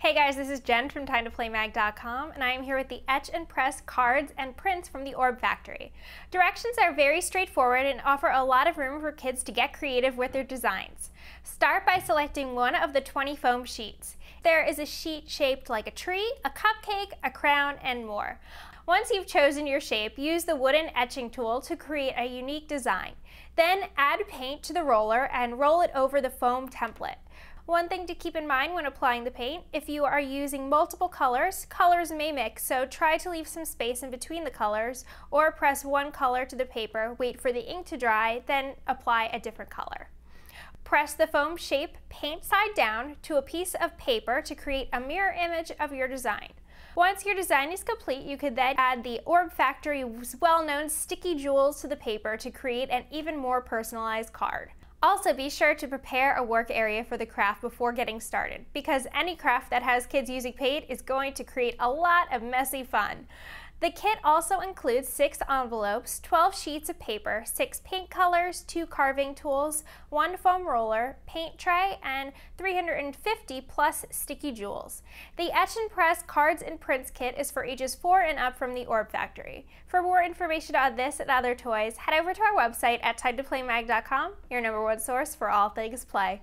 Hey guys, this is Jen from TimeToPlayMag.com and I am here with the Etch and Press cards and prints from the Orb Factory. Directions are very straightforward and offer a lot of room for kids to get creative with their designs. Start by selecting one of the 20 foam sheets. There is a sheet shaped like a tree, a cupcake, a crown, and more. Once you've chosen your shape, use the wooden etching tool to create a unique design. Then add paint to the roller and roll it over the foam template. One thing to keep in mind when applying the paint, if you are using multiple colors, colors may mix, so try to leave some space in between the colors, or press one color to the paper, wait for the ink to dry, then apply a different color. Press the foam shape paint side down to a piece of paper to create a mirror image of your design. Once your design is complete, you could then add the Orb Factory's well-known sticky jewels to the paper to create an even more personalized card. Also, be sure to prepare a work area for the craft before getting started, because any craft that has kids using paint is going to create a lot of messy fun. The kit also includes six envelopes, 12 sheets of paper, six paint colors, two carving tools, one foam roller, paint tray, and 350 plus sticky jewels. The Etch and Press Cards and Prints kit is for ages 4 and up from the Orb Factory. For more information on this and other toys, head over to our website at timetoplaymag.com, your number one source for all things play.